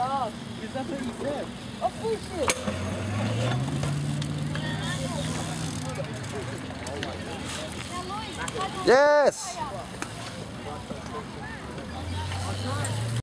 gosh. Is that what you said? Of course it is. Yes!